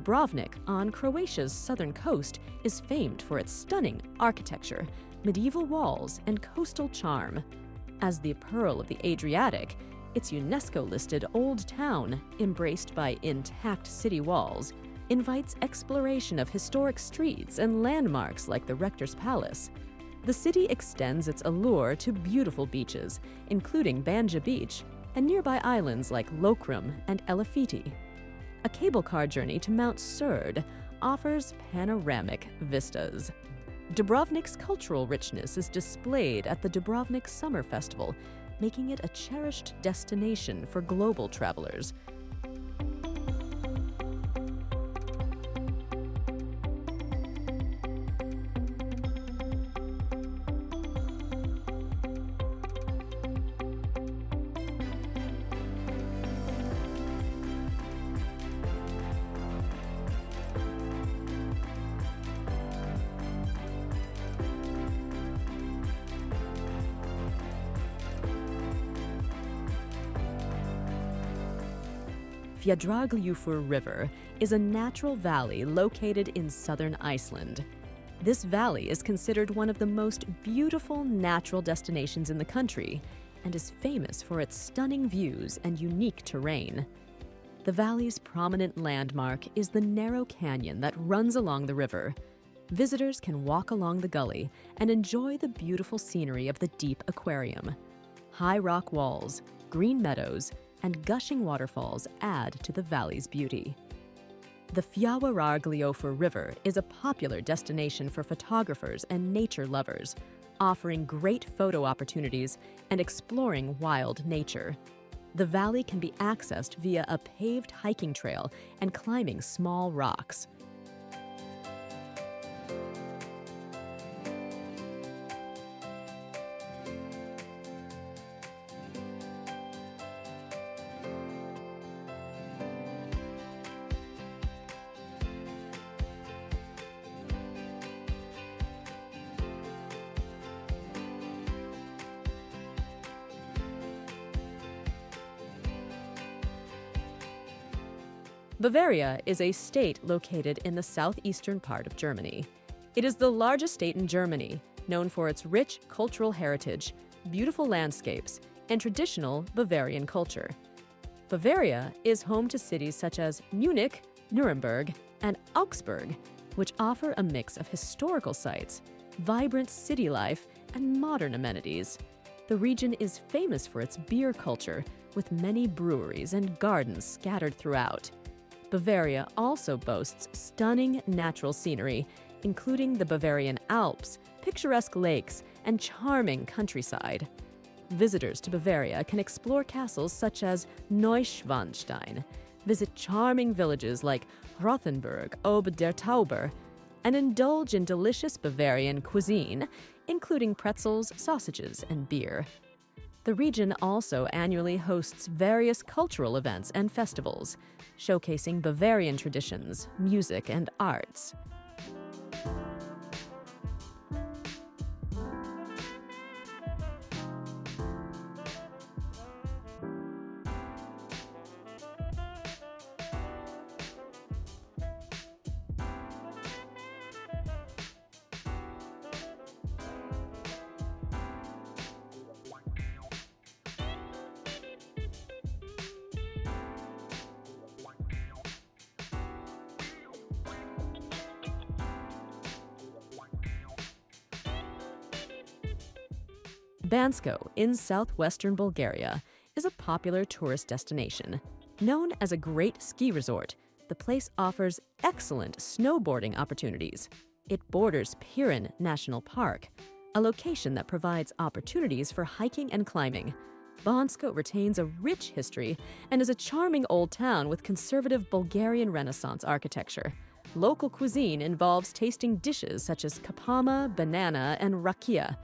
S1: Dubrovnik on Croatia's southern coast is famed for its stunning architecture, medieval walls, and coastal charm. As the Pearl of the Adriatic, its UNESCO listed Old Town, embraced by intact city walls, invites exploration of historic streets and landmarks like the Rector's Palace. The city extends its allure to beautiful beaches, including Banje Beach, and nearby islands like Lokrum and Elafiti a cable car journey to Mount Srđ offers panoramic vistas. Dubrovnik's cultural richness is displayed at the Dubrovnik Summer Festival, making it a cherished destination for global travelers Fjaðrárgljúfur River is a natural valley located in southern Iceland. This valley is considered one of the most beautiful natural destinations in the country and is famous for its stunning views and unique terrain. The valley's prominent landmark is the narrow canyon that runs along the river. Visitors can walk along the gully and enjoy the beautiful scenery of the deep aquarium. High rock walls, green meadows, and gushing waterfalls add to the valley's beauty. The Fjaðrárgljúfur River is a popular destination for photographers and nature lovers, offering great photo opportunities and exploring wild nature. The valley can be accessed via a paved hiking trail and climbing small rocks. Bavaria is a state located in the southeastern part of Germany. It is the largest state in Germany, known for its rich cultural heritage, beautiful landscapes, and traditional Bavarian culture. Bavaria is home to cities such as Munich, Nuremberg, and Augsburg, which offer a mix of historical sites, vibrant city life, and modern amenities. The region is famous for its beer culture, with many breweries and gardens scattered throughout. Bavaria also boasts stunning natural scenery, including the Bavarian Alps, picturesque lakes, and charming countryside. Visitors to Bavaria can explore castles such as Neuschwanstein, visit charming villages like Rothenburg ob der Tauber, and indulge in delicious Bavarian cuisine, including pretzels, sausages, and beer. The region also annually hosts various cultural events and festivals, showcasing Bavarian traditions, music, and arts. Bansko, in southwestern Bulgaria, is a popular tourist destination. Known as a great ski resort, the place offers excellent snowboarding opportunities. It borders Pirin National Park, a location that provides opportunities for hiking and climbing. Bansko retains a rich history and is a charming old town with conservative Bulgarian Renaissance architecture. Local cuisine involves tasting dishes such as kapama, banana, and rakia.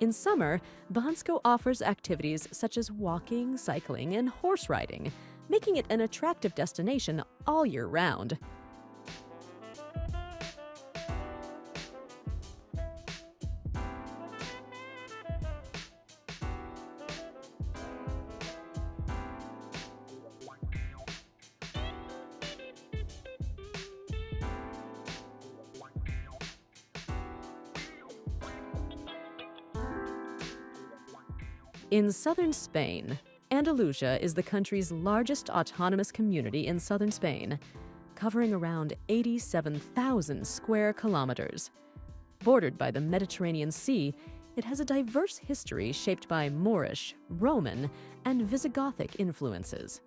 S1: In summer, Bansko offers activities such as walking, cycling, and horse riding, making it an attractive destination all year round. In southern Spain, Andalusia is the country's largest autonomous community in southern Spain, covering around 87,000 square kilometers. Bordered by the Mediterranean Sea, it has a diverse history shaped by Moorish, Roman, and Visigothic influences.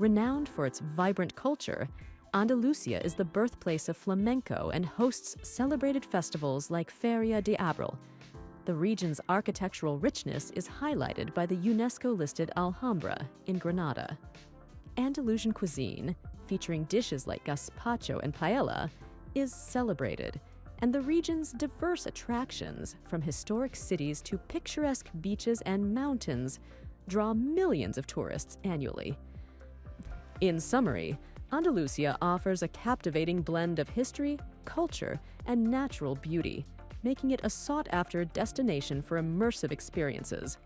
S1: Renowned for its vibrant culture, Andalusia is the birthplace of flamenco and hosts celebrated festivals like Feria de Abril, the region's architectural richness is highlighted by the UNESCO listed Alhambra in Granada. Andalusian cuisine, featuring dishes like gazpacho and paella, is celebrated, and the region's diverse attractions, from historic cities to picturesque beaches and mountains, draw millions of tourists annually. In summary, Andalusia offers a captivating blend of history, culture, and natural beauty making it a sought after destination for immersive experiences.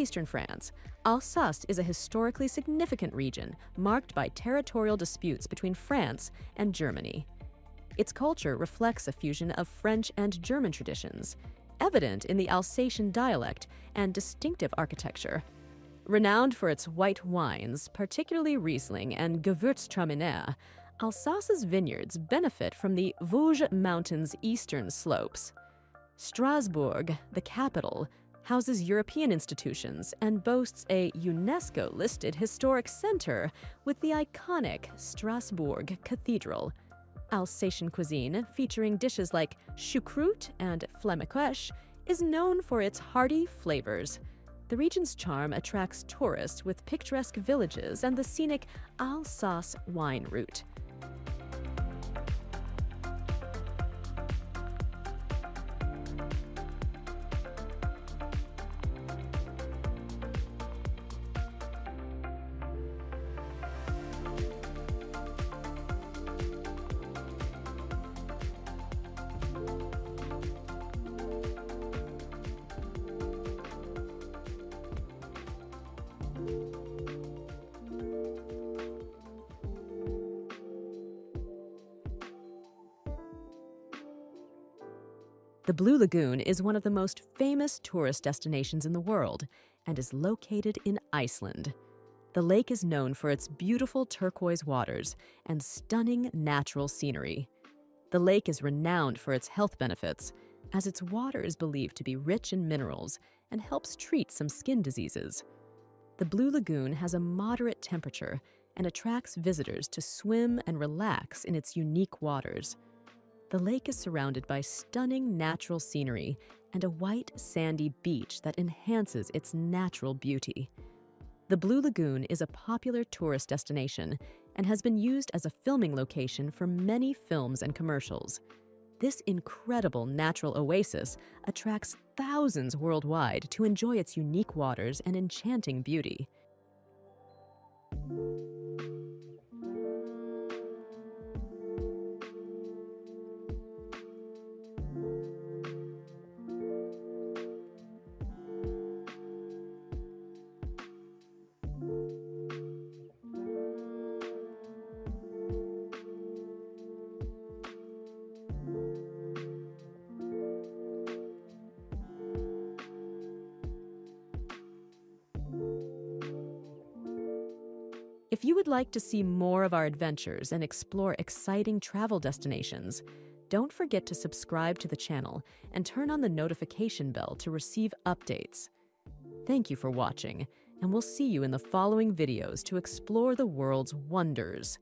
S1: In northeastern France, Alsace is a historically significant region marked by territorial disputes between France and Germany. Its culture reflects a fusion of French and German traditions, evident in the Alsatian dialect and distinctive architecture. Renowned for its white wines, particularly Riesling and Gewürztraminer, Alsace's vineyards benefit from the Vosges Mountains' eastern slopes. Strasbourg, the capital, houses European institutions, and boasts a UNESCO listed historic center with the iconic Strasbourg Cathedral. Alsatian cuisine, featuring dishes like choucroute and flammekueche, is known for its hearty flavors. The region's charm attracts tourists with picturesque villages and the scenic Alsace wine route. The Blue Lagoon is one of the most famous tourist destinations in the world and is located in Iceland. The lake is known for its beautiful turquoise waters and stunning natural scenery. The lake is renowned for its health benefits, as its water is believed to be rich in minerals and helps treat some skin diseases. The Blue Lagoon has a moderate temperature and attracts visitors to swim and relax in its unique waters. The lake is surrounded by stunning natural scenery and a white, sandy beach that enhances its natural beauty. The Blue Lagoon is a popular tourist destination and has been used as a filming location for many films and commercials. This incredible natural oasis attracts thousands worldwide to enjoy its unique waters and enchanting beauty. Like to see more of our adventures and explore exciting travel destinations, don't forget to subscribe to the channel and turn on the notification bell to receive updates. Thank you for watching, and we'll see you in the following videos to explore the world's wonders.